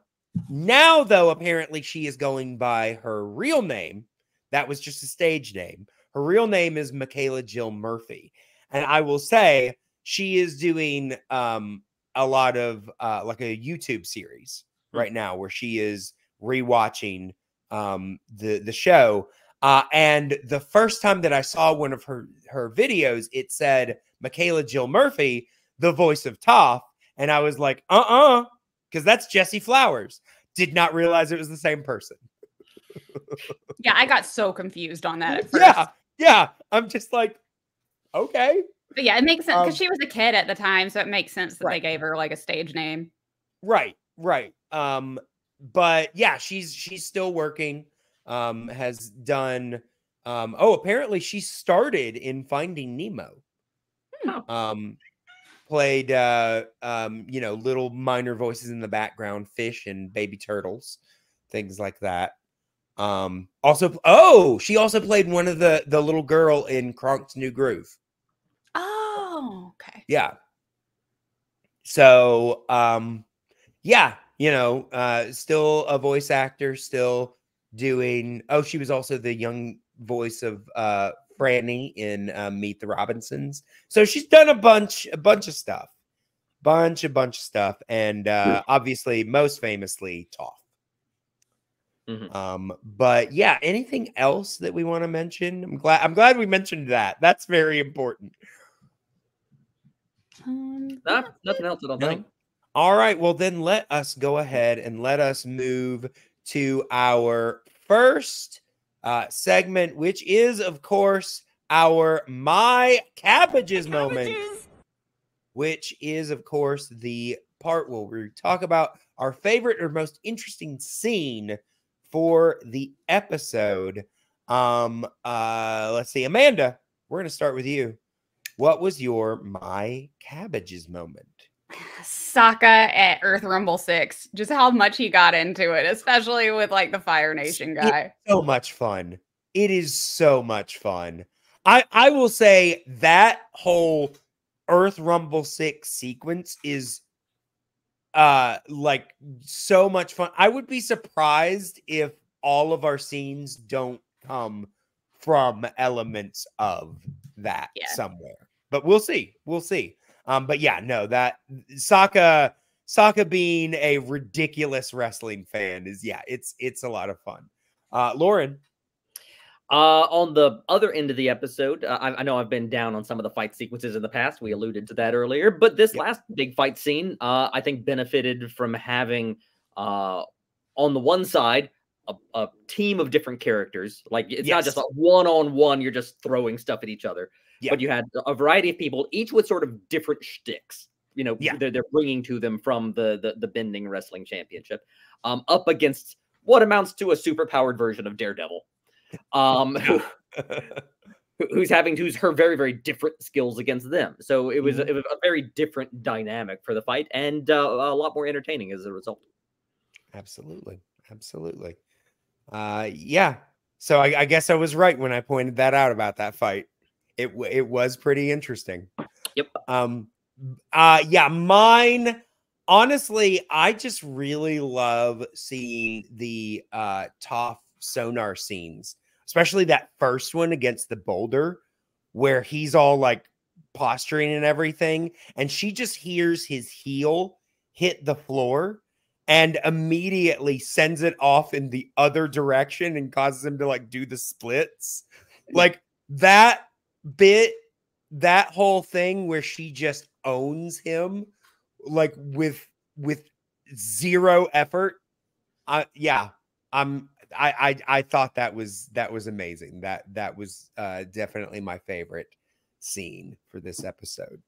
now, though, apparently she is going by her real name. That was just a stage name. Her real name is Michaela Jill Murphy. And I will say she is doing um, a lot of uh, like a YouTube series right now where she is rewatching um, the, the show. Uh, and the first time that I saw one of her, her videos, it said Michaela Jill Murphy, the voice of Toph. and I was like, uh uh because that's Jessie Flowers. Did not realize it was the same person. Yeah, I got so confused on that at first. Yeah, yeah. I'm just like, okay. But yeah, it makes sense because Um, she was a kid at the time, so it makes sense that they gave her like a stage name. Right, right. Um, but yeah, she's she's still working. Um, has done. Um, oh, apparently she started in Finding Nemo. Hmm. Um, played uh, um, you know, little minor voices in the background, fish and baby turtles, things like that. Um, also, oh, she also played one of the the little girl in Kronk's New Groove. Oh, okay. Yeah. So, um, yeah, you know, uh, still a voice actor, still doing. Oh, she was also the young voice of uh Franny in uh, Meet the Robinsons. So she's done a bunch, a bunch of stuff, bunch, a bunch of stuff, and uh, obviously, most famously, Toph. Mhm. Um, but yeah, anything else that we want to mention? I'm glad. I'm glad we mentioned that. That's very important. Um, Nah, nothing else. I don't No. think. All right. Well, then let us go ahead and let us move to our first uh, segment, which is, of course, our My Cabbages moment, which is, of course, the part where we talk about our favorite or most interesting scene for the episode. Um, uh, let's see, Amanda, we're going to start with you. What was your My Cabbages moment? Sokka at Earth Rumble 6, just how much he got into it, especially with like the Fire Nation guy. so much fun. It is so much fun. I I will say that whole Earth Rumble 6 sequence is uh like so much fun. I would be surprised if all of our scenes don't come from elements of that Yeah. somewhere. But we'll see. We'll see. Um but yeah, no, that Sokka Sokka being a ridiculous wrestling fan is yeah, it's it's a lot of fun. Uh Lauren, Uh, on the other end of the episode, uh, I, I know I've been down on some of the fight sequences in the past. We alluded to that earlier, but this Yep. last big fight scene, uh, I think benefited from having, uh, on the one side, a, a team of different characters. Like it's not just Yes. a one-on-one. You're just throwing stuff at each other. Yeah. But you had a variety of people, each with sort of different shticks. You know, Yeah. they're, they're bringing to them from the, the the bending wrestling championship, um, up against what amounts to a super-powered version of Daredevil um who, who- who's having to use her very very different skills against them so it was, Mhm. it was a very different dynamic for the fight and uh, a lot more entertaining as a result Absolutely. Absolutely. Uh yeah. So I, I guess I was right when I pointed that out about that fight. It it was pretty interesting. Yep. Um uh yeah, mine honestly, I just really love seeing the uh Toph sonar scenes, especially that first one against the boulder where he's all like posturing and everything and she just hears his heel hit the floor and immediately sends it off in the other direction and causes him to like do the splits. Like that bit, that whole thing where she just owns him like with with zero effort. I yeah, I'm I I I thought that was that was amazing. That that was uh definitely my favorite scene for this episode.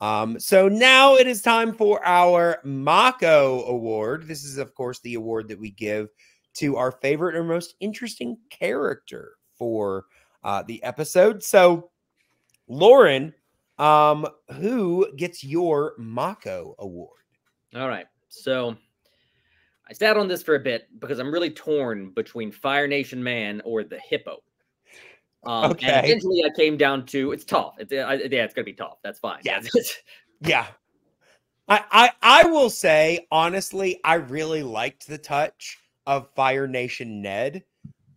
Um, so now it is time for our Mako Award. This is, of course, the award that we give to our favorite or most interesting character for uh, the episode. So, Lauren, um, who gets your Mako Award? all right so i sat on this for a bit because i'm really torn between fire nation man or the hippo um, Okay. and eventually i came down to it's tough it's, uh, yeah it's gonna be tough that's fine Yeah. Yeah. I, I I will say honestly, I really liked the touch of Fire Nation Ned.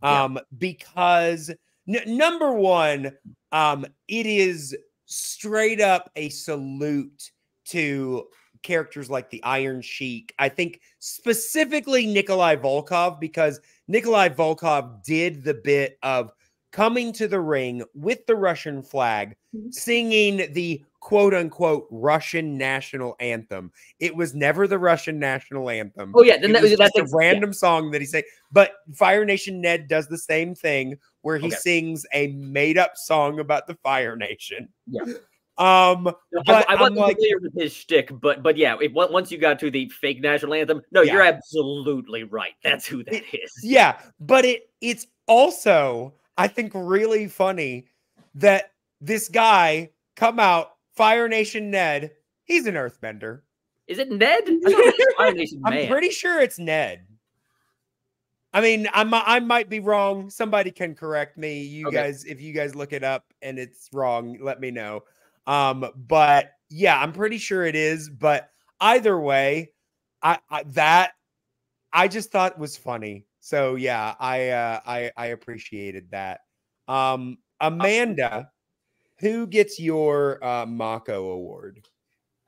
Yeah. Um, because n- number one, um, it is straight up a salute to characters like the Iron Sheik. I think specifically Nikolai Volkoff, because Nikolai Volkoff did the bit of coming to the ring with the Russian flag, Mhm. singing the quote unquote Russian national anthem. It was never the Russian national anthem. Oh yeah, then that, was that's just a ex- yeah. random song that he sang. But Fire Nation Ned does the same thing where he Okay. sings a made up song about the Fire Nation. Yeah. Um, No, I- but I, wasn't like- familiar with his shtick, but but yeah, on- once you got to the fake national anthem, no, Yeah. you're absolutely right. That's who that is. yeah, but it it's also I think really funny that this guy come out Fire Nation Ned. He's an Earthbender. Is it Ned? I thought it was Fire Nation I'm pretty sure it's Ned. I mean, I mi- I might be wrong. Somebody can correct me. You Okay. guys, if you guys look it up and it's wrong, let me know. Um, but yeah, I'm pretty sure it is. But either way, I, I that I just thought was funny. So yeah, I uh, I I appreciated that. Um, Amanda, who gets your uh, Mako award?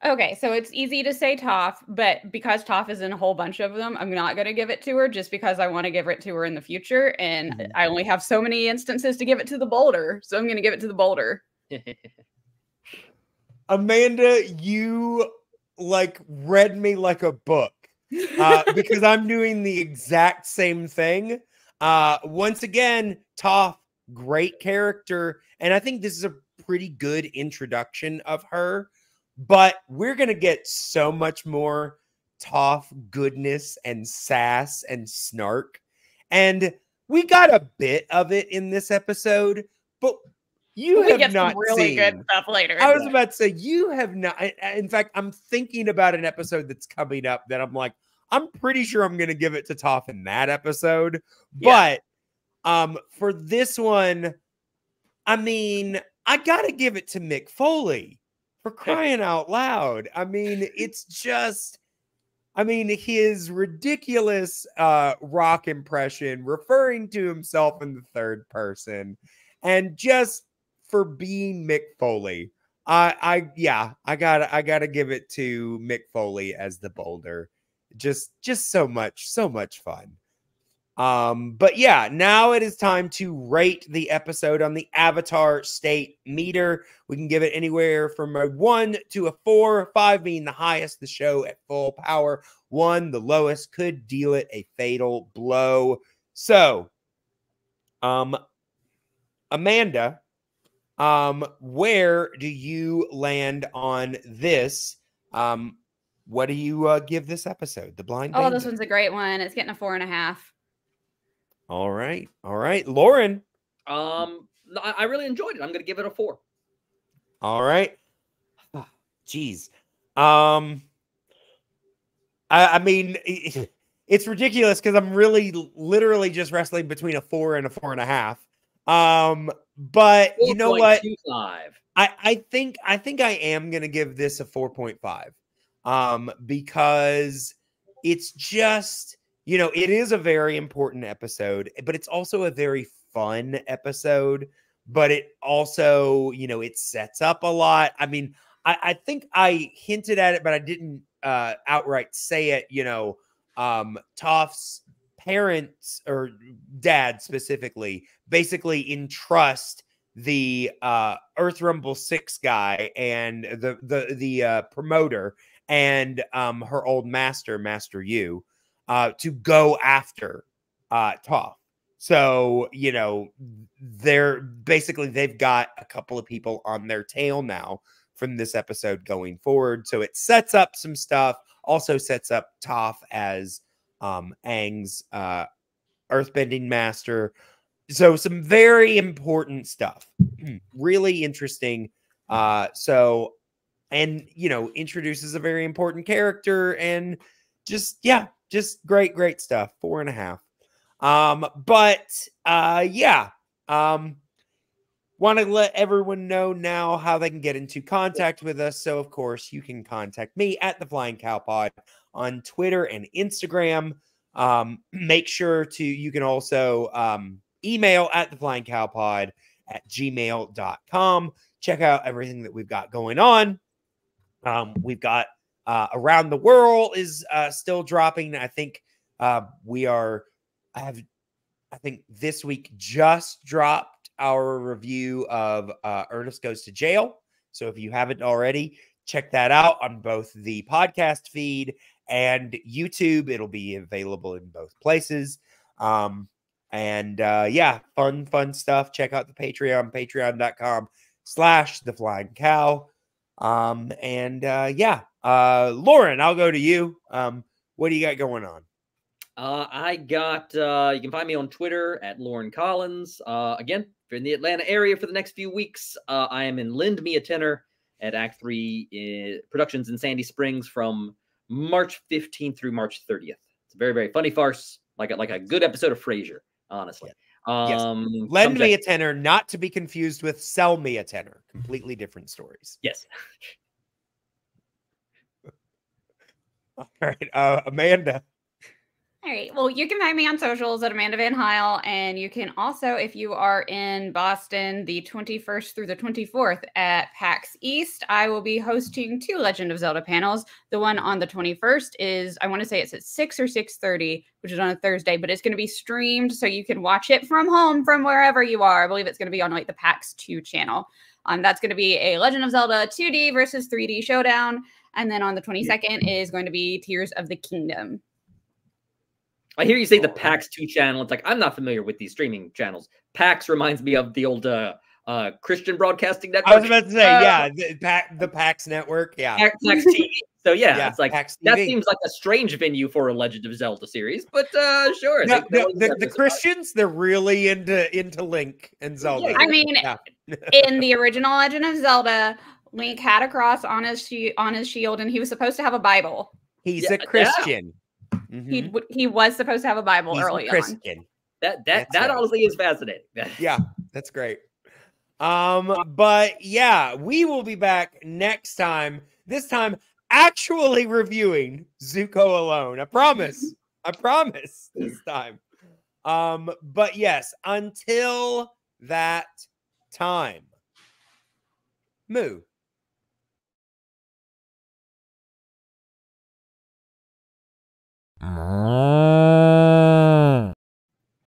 Okay, so it's easy to say Toph, but because Toph is in a whole bunch of them, I'm not going to give it to her just because I want to give it to her in the future. And Mhm. I only have so many instances to give it to the boulder. So I'm going to give it to the boulder. Amanda, you like read me like a book uh, because I'm doing the exact same thing. Uh, once again, Toph, great character. And I think this is a pretty good introduction of her. But we're going to get so much more Toph goodness and sass and snark. And we got a bit of it in this episode, but you we have get not some really seen. good stuff later. I was about to say you have not. In fact, I'm thinking about an episode that's coming up that I'm like, I'm pretty sure I'm going to give it to Toph in that episode. Yeah. But um, for this one, I mean, I got to give it to Mick Foley for crying out loud. I mean, it's just. I mean, his ridiculous uh, rock impression, referring to himself in the third person, and just for being Mick Foley. I, I, yeah, I gotta, I gotta give it to Mick Foley as the boulder. Just, just so much, so much fun. Um, but yeah, now it is time to rate the episode on the Avatar State meter. We can give it anywhere from a one to a four, five being the highest, the show at full power. One, the lowest, could deal it a fatal blow. So, um, Amanda, um, where do you land on this? Um, what do you uh, give this episode? The Blind. oh, this one's a great one. It's getting a four and a half. All right, all right, Lauren. um, I I really enjoyed it. I'm gonna give it a four. All right. Ah, Jeez. Um I, I mean it's ridiculous because I'm really literally just wrestling between a four and a four and a half. Um, but you know what? 4.25. I, I think I think I am gonna give this a 4.5. Um, because it's just, you know, it is a very important episode, but it's also a very fun episode. But it also, you know, it sets up a lot. I mean, I, I think I hinted at it, but I didn't uh outright say it, you know. Um Toph's parents or dad specifically basically entrust the uh Earth Rumble 6 guy and the the the uh promoter and um her old master Master Yu uh to go after uh Toph. So, you know, they're basically they've got a couple of people on their tail now from this episode going forward. So it sets up some stuff, also sets up Toph as um Aang's uh earthbending master. So some very important stuff. really interesting. Uh so and you know, introduces a very important character and just yeah, just great, great stuff. Four and a half. Um, but uh yeah. Um want to let everyone know now how they can get into contact with us. So, of course, you can contact me at the Flying Cow Pod on Twitter and Instagram. Um, make sure to, you can also um, email at the Flying Cow Pod at gmail.com. Check out everything that we've got going on. Um, we've got uh, Around the World is uh, still dropping. I think uh, we are, I have, I think this week just dropped our review of uh, Ernest Goes to Jail. So if you haven't already, check that out on both the podcast feed and YouTube. It'll be available in both places. Um, and uh, yeah, fun, fun stuff. Check out the Patreon, patreon.com slash the flying cow. Um, and uh, yeah, uh, Lauren, I'll go to you. Um, what do you got going on? Uh, I got, uh, you can find me on Twitter at Lauren Collins. Uh, again, if you're in the Atlanta area for the next few weeks, uh, I am in Lend Me a Tenor at Act 3 uh, Productions in Sandy Springs from March 15th through March 30th. It's a very, very funny farce, like a, like a good episode of Frasier, honestly. Yes. Um, Lend me check- a tenor, not to be confused with sell me a tenor. Completely different stories. Yes. All right, uh, Amanda. All right. Well, you can find me on socials at Amanda Van Heil. And you can also, if you are in Boston the 21st through the 24th at PAX East, I will be hosting two Legend of Zelda panels. The one on the 21st is, I want to say it's at 6 or 6.30, which is on a Thursday, but it's going to be streamed so you can watch it from home, from wherever you are. I believe it's going to be on like the PAX 2 channel. Um, that's going to be a Legend of Zelda 2D versus 3D showdown. And then on the 22nd is going to be Tears of the Kingdom. I hear you say the Oh, PAX 2 channel. It's like, I'm not familiar with these streaming channels. PAX reminds me of the old uh, uh, Christian Broadcasting Network. I was about to say, Uh, yeah, the, Pa- the PAX network. Yeah. PAX, PAX TV. So yeah, yeah, it's like that seems like a strange venue for a Legend of Zelda series, but uh sure. No, they- they no, the, the this- Christians, they're really into into Link and Zelda. I mean, Yeah. in the original Legend of Zelda, Link had a cross on his shi- on his shield, and he was supposed to have a Bible. He's Yeah, a yeah. Christian. He Mhm. w- he was supposed to have a Bible He's a early on. Christian. that that That's that right. honestly is fascinating. Yeah, that's great. Um, but yeah, we will be back next time. This time, actually reviewing Zuko alone. I promise. I promise this time. Um, but yes, until that time, moo. Mmm.